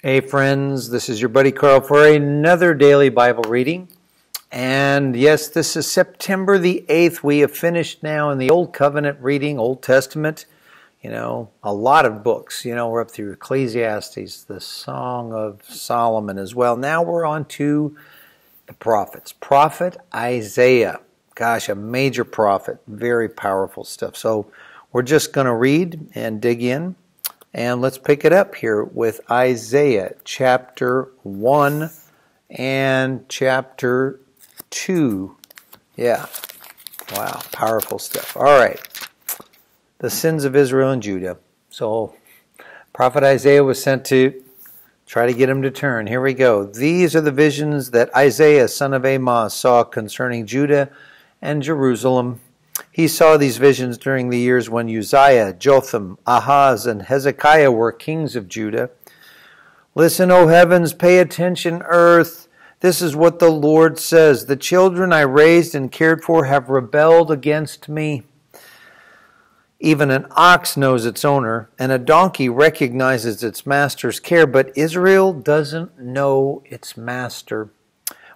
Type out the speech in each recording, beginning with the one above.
Hey, friends, this is your buddy Carl for another daily Bible reading. And yes, this is September the 8th. We have finished now in the Old Covenant reading, Old Testament. You know, a lot of books. You know, we're up through Ecclesiastes, the Song of Solomon as well. Now we're on to the prophets. Prophet Isaiah. Gosh, a major prophet. Very powerful stuff. So we're just going to read and dig in. And let's pick it up here with Isaiah chapter 1 and chapter 2. Yeah. Wow, powerful stuff. All right. The sins of Israel and Judah. So, Prophet Isaiah was sent to try to get him to turn. Here we go. These are the visions that Isaiah, son of Amoz, saw concerning Judah and Jerusalem he saw these visions during the years when Uzziah, Jotham, Ahaz, and Hezekiah were kings of Judah. Listen, O heavens, pay attention, earth. This is what the Lord says The children I raised and cared for have rebelled against me. Even an ox knows its owner, and a donkey recognizes its master's care, but Israel doesn't know its master.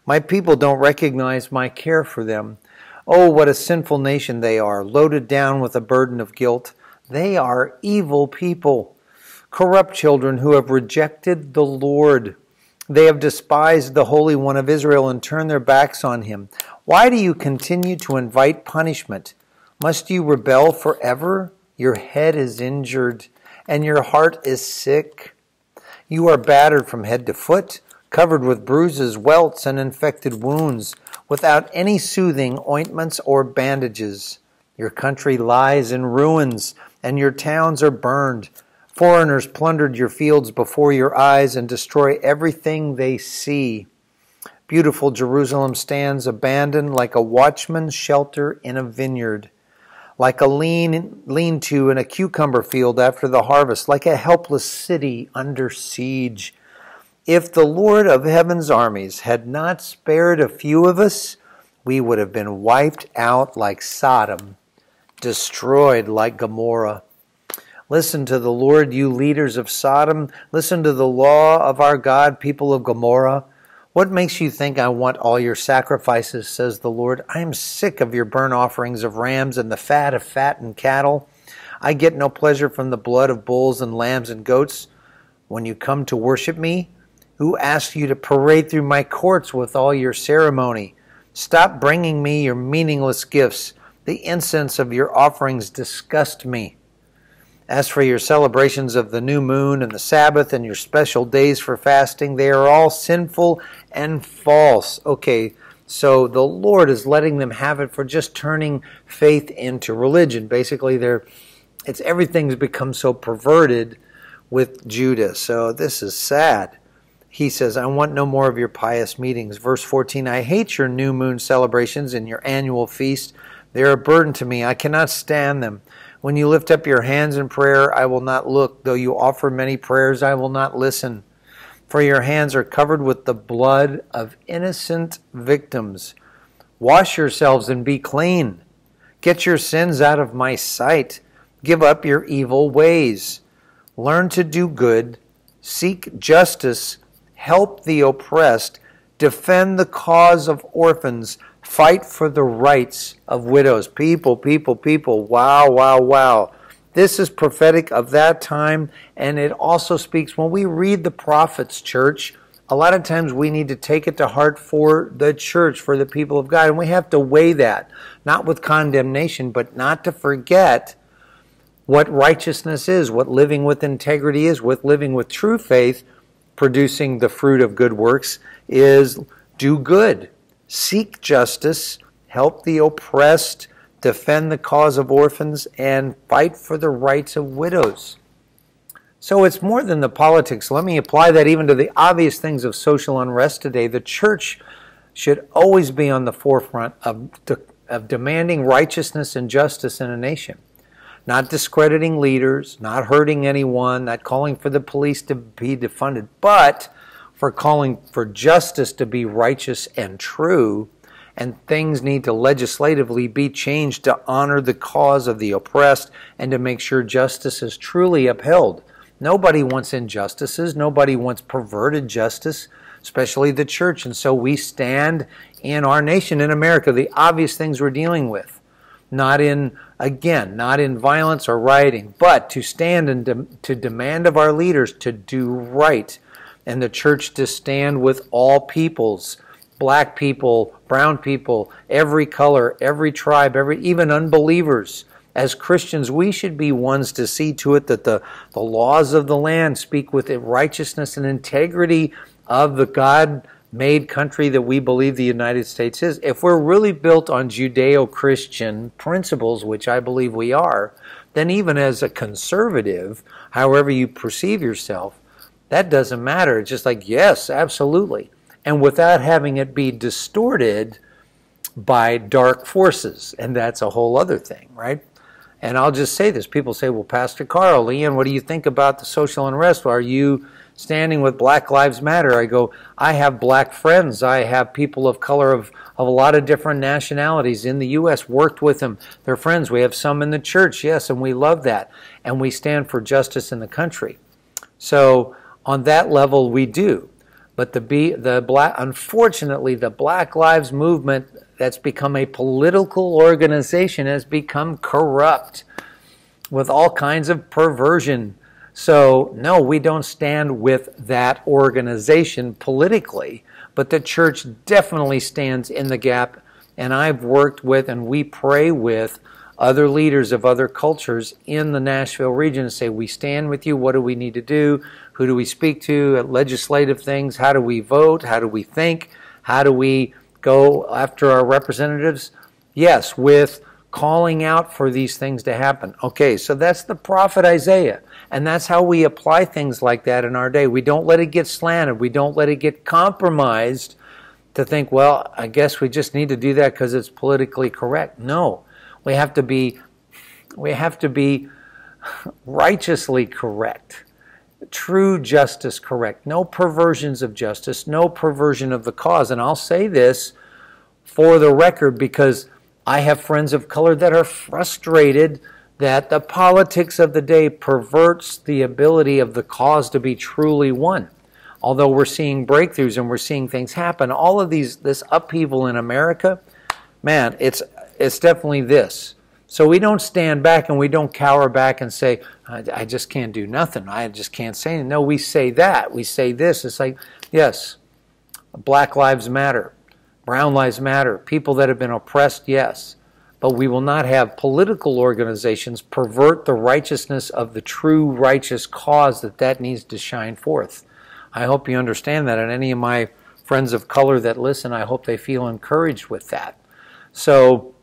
My people don't recognize my care for them. Oh, what a sinful nation they are, loaded down with a burden of guilt. They are evil people, corrupt children who have rejected the Lord. They have despised the Holy One of Israel and turned their backs on him. Why do you continue to invite punishment? Must you rebel forever? Your head is injured and your heart is sick. You are battered from head to foot, covered with bruises, welts, and infected wounds without any soothing ointments or bandages. Your country lies in ruins, and your towns are burned. Foreigners plundered your fields before your eyes and destroy everything they see. Beautiful Jerusalem stands abandoned like a watchman's shelter in a vineyard, like a lean, lean to in a cucumber field after the harvest, like a helpless city under siege. If the Lord of heaven's armies had not spared a few of us, we would have been wiped out like Sodom, destroyed like Gomorrah. Listen to the Lord, you leaders of Sodom. Listen to the law of our God, people of Gomorrah. What makes you think I want all your sacrifices, says the Lord? I am sick of your burnt offerings of rams and the fat of fattened cattle. I get no pleasure from the blood of bulls and lambs and goats. When you come to worship me, who asked you to parade through my courts with all your ceremony? Stop bringing me your meaningless gifts. The incense of your offerings disgust me. As for your celebrations of the new moon and the Sabbath and your special days for fasting, they are all sinful and false. Okay, so the Lord is letting them have it for just turning faith into religion. Basically, they're it's everything's become so perverted with Judah. So this is sad he says, I want no more of your pious meetings. Verse 14, I hate your new moon celebrations and your annual feast. They are a burden to me. I cannot stand them. When you lift up your hands in prayer, I will not look. Though you offer many prayers, I will not listen. For your hands are covered with the blood of innocent victims. Wash yourselves and be clean. Get your sins out of my sight. Give up your evil ways. Learn to do good. Seek justice help the oppressed, defend the cause of orphans, fight for the rights of widows. People, people, people. Wow, wow, wow. This is prophetic of that time, and it also speaks when we read the prophets, church. A lot of times we need to take it to heart for the church, for the people of God, and we have to weigh that, not with condemnation, but not to forget what righteousness is, what living with integrity is, what living with true faith producing the fruit of good works is do good, seek justice, help the oppressed, defend the cause of orphans, and fight for the rights of widows. So it's more than the politics. Let me apply that even to the obvious things of social unrest today. The church should always be on the forefront of, of demanding righteousness and justice in a nation not discrediting leaders, not hurting anyone, not calling for the police to be defunded, but for calling for justice to be righteous and true. And things need to legislatively be changed to honor the cause of the oppressed and to make sure justice is truly upheld. Nobody wants injustices. Nobody wants perverted justice, especially the church. And so we stand in our nation, in America, the obvious things we're dealing with. Not in, again, not in violence or rioting, but to stand and de- to demand of our leaders to do right. And the church to stand with all peoples black people, brown people, every color, every tribe, every even unbelievers. As Christians, we should be ones to see to it that the, the laws of the land speak with righteousness and integrity of the God made country that we believe the United States is. If we're really built on Judeo Christian principles, which I believe we are, then even as a conservative, however you perceive yourself, that doesn't matter. It's just like, yes, absolutely and without having it be distorted by dark forces. And that's a whole other thing, right? And I'll just say this. People say, well, Pastor Carl, Ian, what do you think about the social unrest? Are you standing with Black Lives Matter? I go, I have black friends. I have people of color of, of a lot of different nationalities in the U.S., worked with them. They're friends. We have some in the church, yes, and we love that. And we stand for justice in the country. So on that level, we do. But the the black, unfortunately, the Black Lives Movement that's become a political organization has become corrupt with all kinds of perversion. So, no, we don't stand with that organization politically, but the church definitely stands in the gap. And I've worked with and we pray with other leaders of other cultures in the Nashville region and say, We stand with you. What do we need to do? Who do we speak to? At legislative things. How do we vote? How do we think? How do we go after our representatives? Yes, with calling out for these things to happen. Okay, so that's the prophet Isaiah. And that's how we apply things like that in our day. We don't let it get slanted, we don't let it get compromised to think, well, I guess we just need to do that because it's politically correct. No. We have to be we have to be righteously correct. True justice correct. No perversions of justice, no perversion of the cause. And I'll say this for the record because I have friends of color that are frustrated that the politics of the day perverts the ability of the cause to be truly won. Although we're seeing breakthroughs and we're seeing things happen, all of these this upheaval in America, man, it's it's definitely this. So we don't stand back and we don't cower back and say, I, I just can't do nothing. I just can't say anything. No, we say that. We say this. It's like, yes, Black Lives Matter, Brown Lives Matter, people that have been oppressed, yes. But we will not have political organizations pervert the righteousness of the true righteous cause that that needs to shine forth. I hope you understand that. And any of my friends of color that listen, I hope they feel encouraged with that. So,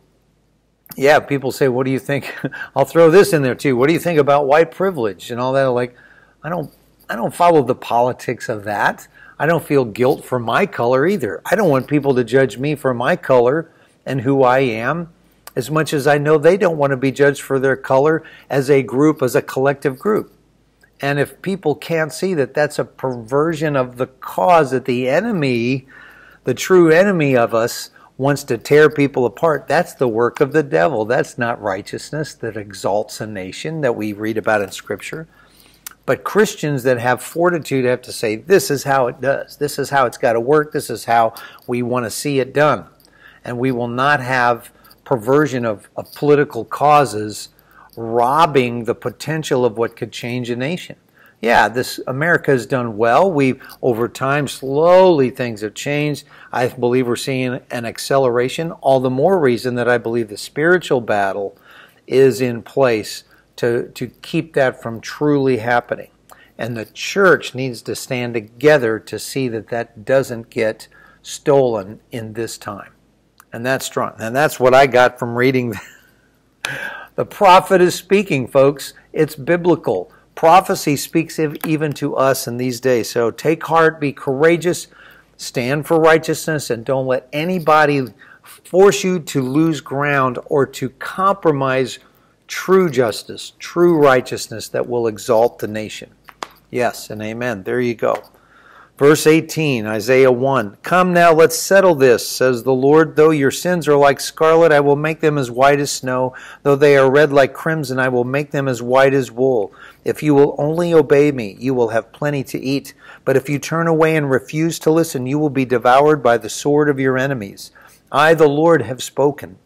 yeah, people say, "What do you think?" I'll throw this in there too. What do you think about white privilege and all that? Like, I don't, I don't follow the politics of that. I don't feel guilt for my color either. I don't want people to judge me for my color and who I am, as much as I know they don't want to be judged for their color as a group, as a collective group. And if people can't see that that's a perversion of the cause, that the enemy, the true enemy of us, wants to tear people apart, that's the work of the devil. That's not righteousness that exalts a nation that we read about in Scripture. But Christians that have fortitude have to say, this is how it does. This is how it's got to work. This is how we want to see it done. And we will not have perversion of, of political causes robbing the potential of what could change a nation yeah, this America has done well. We've over time slowly things have changed. I believe we're seeing an acceleration. All the more reason that I believe the spiritual battle is in place to to keep that from truly happening. And the church needs to stand together to see that that doesn't get stolen in this time. And that's strong. And that's what I got from reading. the prophet is speaking, folks. It's biblical prophecy speaks even to us in these days. So take heart, be courageous, stand for righteousness, and don't let anybody force you to lose ground or to compromise true justice, true righteousness that will exalt the nation. Yes, and amen. There you go. Verse 18, Isaiah 1. Come now, let's settle this, says the Lord. Though your sins are like scarlet, I will make them as white as snow. Though they are red like crimson, I will make them as white as wool. If you will only obey me, you will have plenty to eat. But if you turn away and refuse to listen, you will be devoured by the sword of your enemies. I, the Lord, have spoken.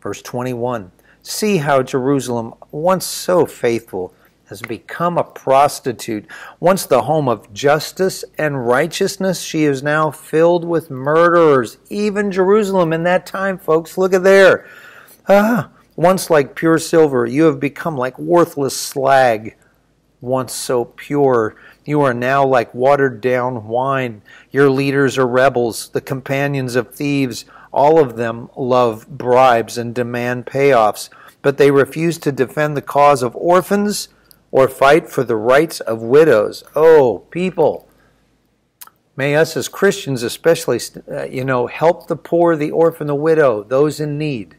Verse 21. See how Jerusalem, once so faithful, has become a prostitute. Once the home of justice and righteousness, she is now filled with murderers. Even Jerusalem in that time, folks, look at there. Ah, once like pure silver, you have become like worthless slag. Once so pure, you are now like watered down wine. Your leaders are rebels, the companions of thieves. All of them love bribes and demand payoffs, but they refuse to defend the cause of orphans or fight for the rights of widows. Oh, people. May us as Christians, especially, uh, you know, help the poor, the orphan, the widow, those in need.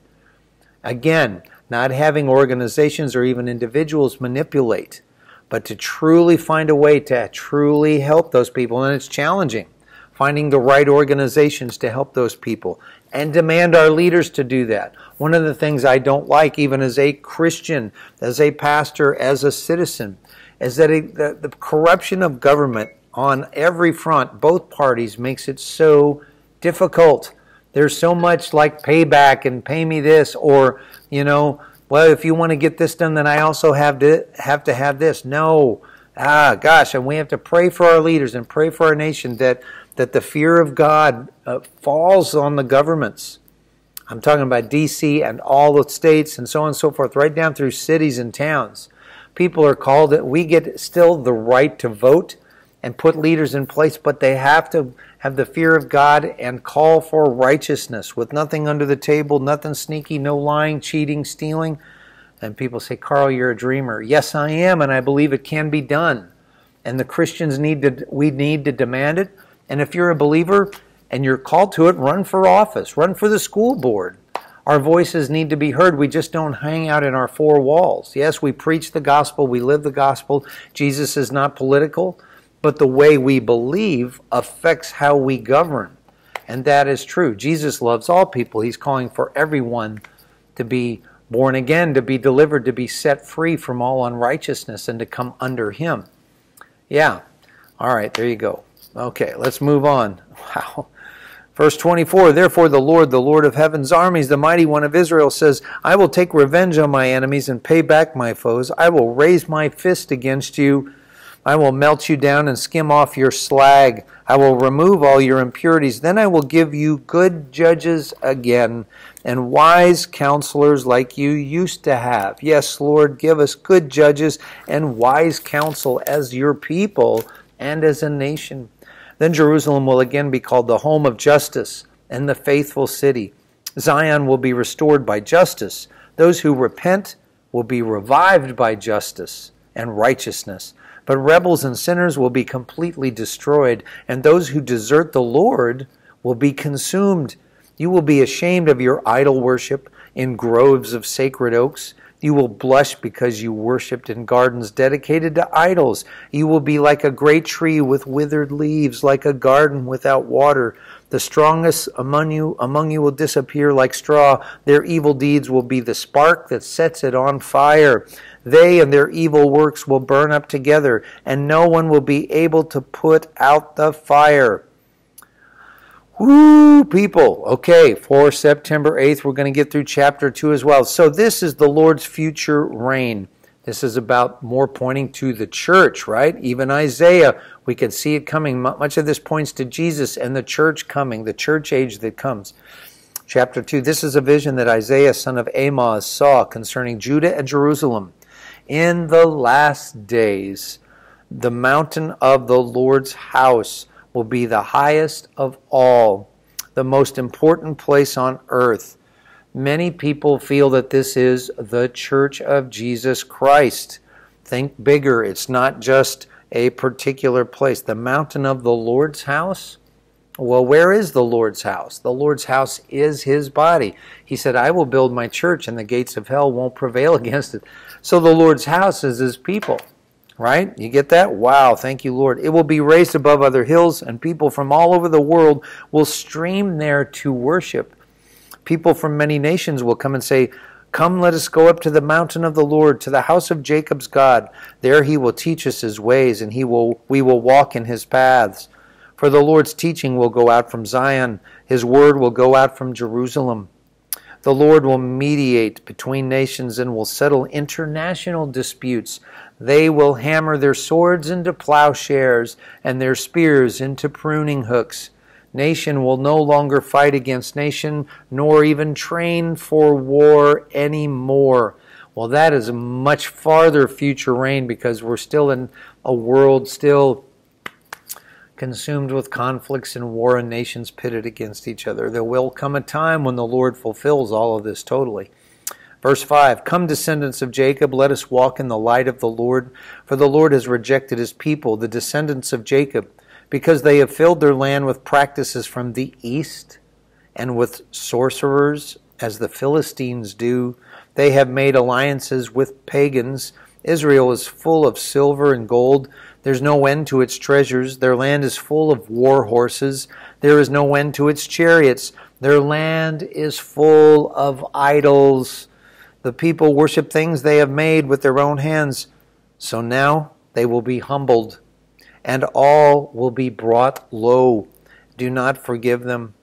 Again, not having organizations or even individuals manipulate, but to truly find a way to truly help those people. And it's challenging finding the right organizations to help those people and demand our leaders to do that. One of the things I don't like, even as a Christian, as a pastor, as a citizen, is that the, the corruption of government on every front, both parties, makes it so difficult. There's so much like payback and pay me this, or, you know, well, if you want to get this done, then I also have to have to have this. No. Ah, gosh, and we have to pray for our leaders and pray for our nation that that the fear of God uh, falls on the governments. I'm talking about DC and all the states and so on and so forth, right down through cities and towns. People are called, we get still the right to vote and put leaders in place, but they have to have the fear of God and call for righteousness with nothing under the table, nothing sneaky, no lying, cheating, stealing. And people say, Carl, you're a dreamer. Yes, I am, and I believe it can be done. And the Christians need to, we need to demand it. And if you're a believer and you're called to it, run for office, run for the school board. Our voices need to be heard. We just don't hang out in our four walls. Yes, we preach the gospel, we live the gospel. Jesus is not political, but the way we believe affects how we govern. And that is true. Jesus loves all people. He's calling for everyone to be born again, to be delivered, to be set free from all unrighteousness, and to come under Him. Yeah. All right, there you go. Okay, let's move on. Wow. Verse 24 Therefore, the Lord, the Lord of heaven's armies, the mighty one of Israel, says, I will take revenge on my enemies and pay back my foes. I will raise my fist against you. I will melt you down and skim off your slag. I will remove all your impurities. Then I will give you good judges again and wise counselors like you used to have. Yes, Lord, give us good judges and wise counsel as your people and as a nation. Then Jerusalem will again be called the home of justice and the faithful city. Zion will be restored by justice. Those who repent will be revived by justice and righteousness. But rebels and sinners will be completely destroyed, and those who desert the Lord will be consumed. You will be ashamed of your idol worship in groves of sacred oaks. You will blush because you worshipped in gardens dedicated to idols. You will be like a great tree with withered leaves, like a garden without water. The strongest among you among you will disappear like straw. Their evil deeds will be the spark that sets it on fire. They and their evil works will burn up together, and no one will be able to put out the fire. Woo, people. Okay, for September 8th, we're going to get through chapter 2 as well. So, this is the Lord's future reign. This is about more pointing to the church, right? Even Isaiah, we can see it coming. Much of this points to Jesus and the church coming, the church age that comes. Chapter 2 This is a vision that Isaiah, son of Amoz, saw concerning Judah and Jerusalem. In the last days, the mountain of the Lord's house will be the highest of all, the most important place on earth. Many people feel that this is the church of Jesus Christ. Think bigger. It's not just a particular place. The mountain of the Lord's house. Well, where is the Lord's house? The Lord's house is his body. He said, I will build my church, and the gates of hell won't prevail against it. So the Lord's house is his people. Right? You get that? Wow, thank you, Lord. It will be raised above other hills, and people from all over the world will stream there to worship. People from many nations will come and say, Come, let us go up to the mountain of the Lord, to the house of Jacob's God. There he will teach us his ways, and he will, we will walk in his paths. For the Lord's teaching will go out from Zion, his word will go out from Jerusalem. The Lord will mediate between nations and will settle international disputes. They will hammer their swords into plowshares and their spears into pruning hooks. Nation will no longer fight against nation, nor even train for war anymore. Well, that is a much farther future reign because we're still in a world still consumed with conflicts and war and nations pitted against each other. There will come a time when the Lord fulfills all of this totally. Verse 5 Come, descendants of Jacob, let us walk in the light of the Lord. For the Lord has rejected his people, the descendants of Jacob, because they have filled their land with practices from the east and with sorcerers, as the Philistines do. They have made alliances with pagans. Israel is full of silver and gold. There's no end to its treasures. Their land is full of war horses. There is no end to its chariots. Their land is full of idols. The people worship things they have made with their own hands. So now they will be humbled, and all will be brought low. Do not forgive them.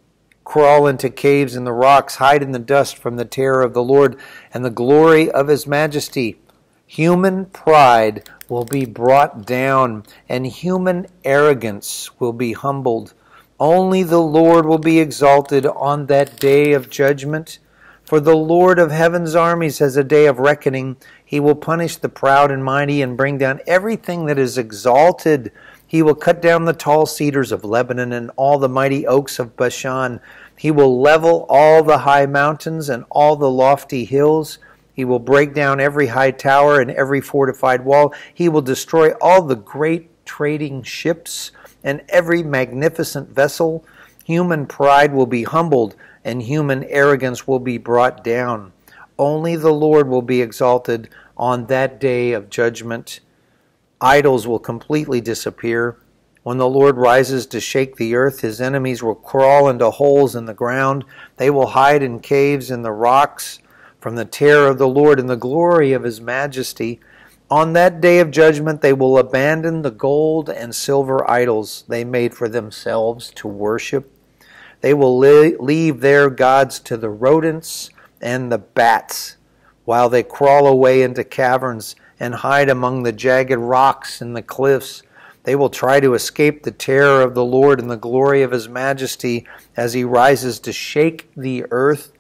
Crawl into caves in the rocks, hide in the dust from the terror of the Lord and the glory of his majesty. Human pride will be brought down, and human arrogance will be humbled. Only the Lord will be exalted on that day of judgment. For the Lord of heaven's armies has a day of reckoning. He will punish the proud and mighty and bring down everything that is exalted. He will cut down the tall cedars of Lebanon and all the mighty oaks of Bashan. He will level all the high mountains and all the lofty hills. He will break down every high tower and every fortified wall. He will destroy all the great trading ships and every magnificent vessel. Human pride will be humbled, and human arrogance will be brought down. Only the Lord will be exalted on that day of judgment. Idols will completely disappear. When the Lord rises to shake the earth, his enemies will crawl into holes in the ground. They will hide in caves in the rocks from the terror of the Lord and the glory of his majesty. On that day of judgment, they will abandon the gold and silver idols they made for themselves to worship. They will leave their gods to the rodents and the bats while they crawl away into caverns and hide among the jagged rocks and the cliffs. They will try to escape the terror of the Lord and the glory of his majesty as he rises to shake the earth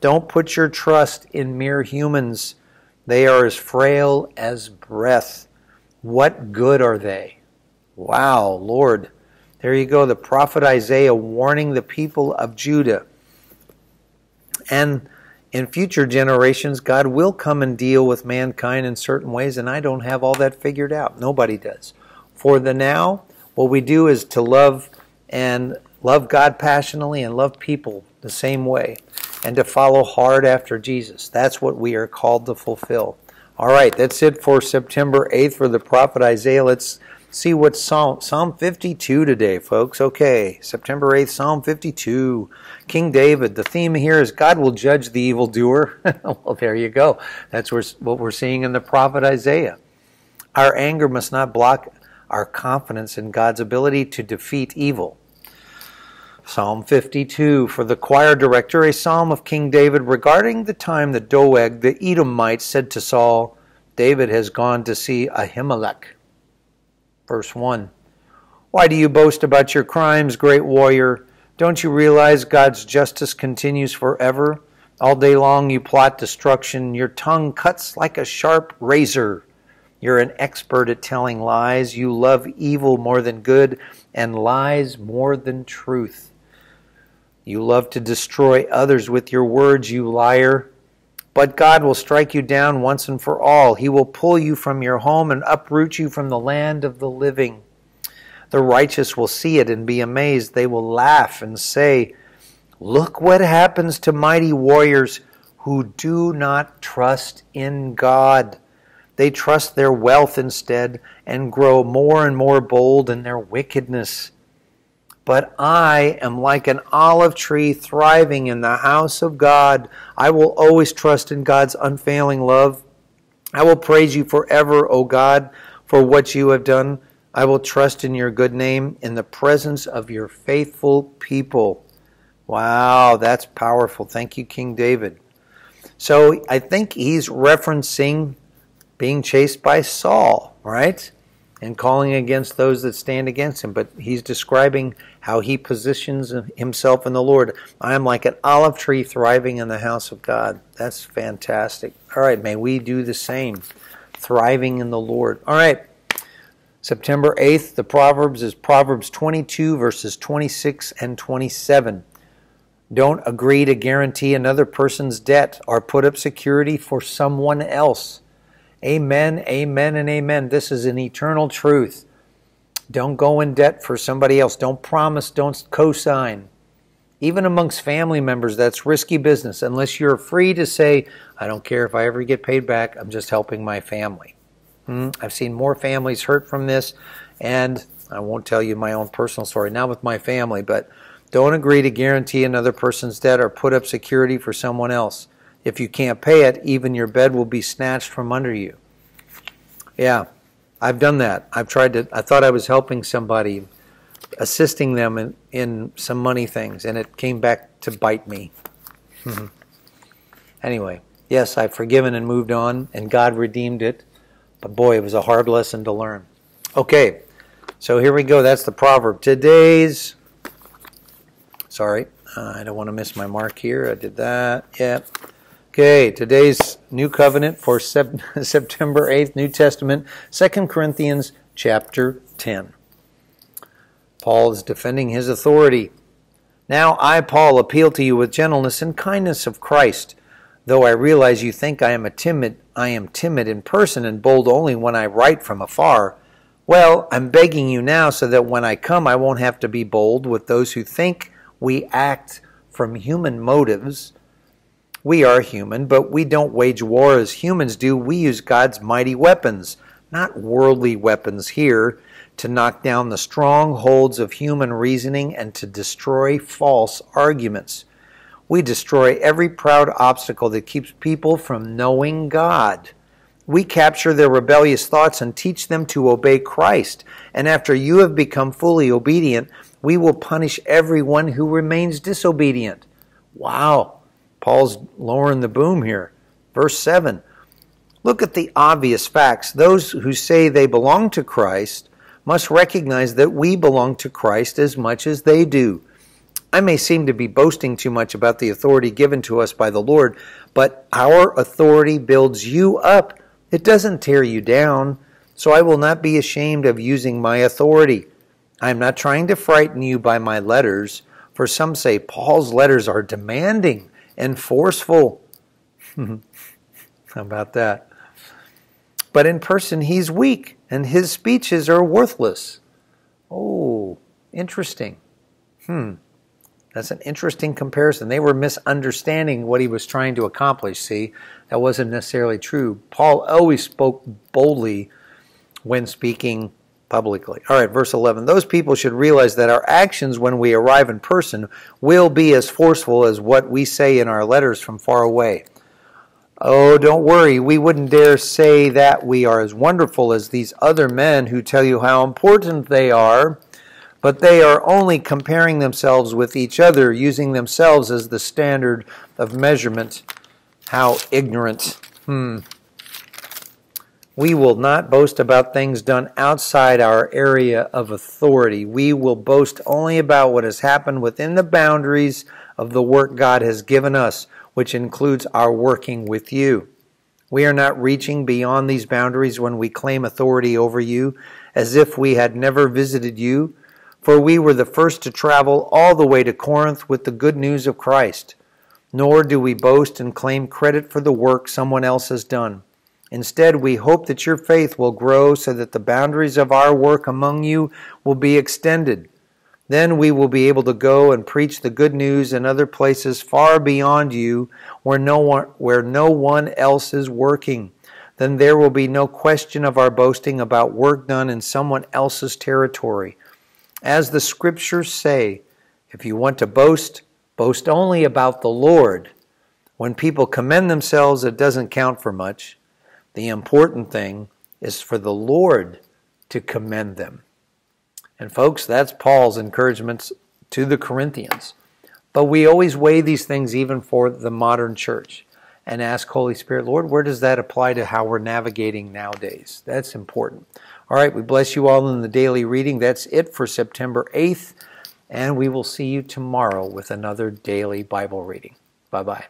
don't put your trust in mere humans. They are as frail as breath. What good are they? Wow, Lord. There you go, the prophet Isaiah warning the people of Judah. And in future generations, God will come and deal with mankind in certain ways, and I don't have all that figured out. Nobody does. For the now, what we do is to love and love God passionately and love people the same way and to follow hard after Jesus. That's what we are called to fulfill. All right, that's it for September 8th for the prophet Isaiah. Let's see what Psalm Psalm 52 today, folks. Okay, September 8th, Psalm 52. King David. The theme here is God will judge the evildoer. well, there you go. That's what we're seeing in the prophet Isaiah. Our anger must not block our confidence in God's ability to defeat evil. Psalm 52 for the choir director, a psalm of King David regarding the time that Doeg the Edomite said to Saul, David has gone to see Ahimelech. Verse 1 Why do you boast about your crimes, great warrior? Don't you realize God's justice continues forever? All day long you plot destruction. Your tongue cuts like a sharp razor. You're an expert at telling lies. You love evil more than good and lies more than truth. You love to destroy others with your words, you liar. But God will strike you down once and for all. He will pull you from your home and uproot you from the land of the living. The righteous will see it and be amazed. They will laugh and say, Look what happens to mighty warriors who do not trust in God. They trust their wealth instead and grow more and more bold in their wickedness. But I am like an olive tree thriving in the house of God. I will always trust in God's unfailing love. I will praise you forever, O God, for what you have done. I will trust in your good name in the presence of your faithful people. Wow, that's powerful. Thank you, King David. So I think he's referencing being chased by Saul, right? And calling against those that stand against him. But he's describing how he positions himself in the Lord. I am like an olive tree thriving in the house of God. That's fantastic. All right, may we do the same, thriving in the Lord. All right, September 8th, the Proverbs is Proverbs 22, verses 26 and 27. Don't agree to guarantee another person's debt or put up security for someone else. Amen, amen, and amen. This is an eternal truth. Don't go in debt for somebody else. Don't promise, don't co sign. Even amongst family members, that's risky business unless you're free to say, I don't care if I ever get paid back, I'm just helping my family. Hmm? I've seen more families hurt from this, and I won't tell you my own personal story, not with my family, but don't agree to guarantee another person's debt or put up security for someone else. If you can't pay it, even your bed will be snatched from under you. Yeah, I've done that. I've tried to, I thought I was helping somebody, assisting them in, in some money things, and it came back to bite me. anyway, yes, I've forgiven and moved on, and God redeemed it. But boy, it was a hard lesson to learn. Okay, so here we go. That's the proverb. Today's Sorry, uh, I don't want to miss my mark here. I did that. Yeah. Okay, today's new covenant for sep- September 8th, New Testament, 2 Corinthians chapter 10. Paul is defending his authority. Now I, Paul, appeal to you with gentleness and kindness of Christ. Though I realize you think I am a timid, I am timid in person and bold only when I write from afar. Well, I'm begging you now so that when I come I won't have to be bold with those who think we act from human motives. We are human, but we don't wage war as humans do. We use God's mighty weapons, not worldly weapons here, to knock down the strongholds of human reasoning and to destroy false arguments. We destroy every proud obstacle that keeps people from knowing God. We capture their rebellious thoughts and teach them to obey Christ. And after you have become fully obedient, we will punish everyone who remains disobedient. Wow. Paul's lowering the boom here. Verse 7. Look at the obvious facts. Those who say they belong to Christ must recognize that we belong to Christ as much as they do. I may seem to be boasting too much about the authority given to us by the Lord, but our authority builds you up. It doesn't tear you down. So I will not be ashamed of using my authority. I am not trying to frighten you by my letters, for some say Paul's letters are demanding and forceful. How about that? But in person, he's weak, and his speeches are worthless. Oh, interesting. Hmm. That's an interesting comparison. They were misunderstanding what he was trying to accomplish. See, that wasn't necessarily true. Paul always spoke boldly when speaking publicly. All right, verse 11. Those people should realize that our actions when we arrive in person will be as forceful as what we say in our letters from far away. Oh, don't worry, we wouldn't dare say that we are as wonderful as these other men who tell you how important they are, but they are only comparing themselves with each other, using themselves as the standard of measurement. How ignorant. Hmm. We will not boast about things done outside our area of authority. We will boast only about what has happened within the boundaries of the work God has given us, which includes our working with you. We are not reaching beyond these boundaries when we claim authority over you as if we had never visited you, for we were the first to travel all the way to Corinth with the good news of Christ. Nor do we boast and claim credit for the work someone else has done. Instead, we hope that your faith will grow so that the boundaries of our work among you will be extended. Then we will be able to go and preach the good news in other places far beyond you where no one, where no one else is working. then there will be no question of our boasting about work done in someone else's territory. As the scriptures say, if you want to boast, boast only about the Lord. When people commend themselves, it doesn't count for much. The important thing is for the Lord to commend them. And, folks, that's Paul's encouragements to the Corinthians. But we always weigh these things even for the modern church and ask Holy Spirit, Lord, where does that apply to how we're navigating nowadays? That's important. All right, we bless you all in the daily reading. That's it for September 8th, and we will see you tomorrow with another daily Bible reading. Bye bye.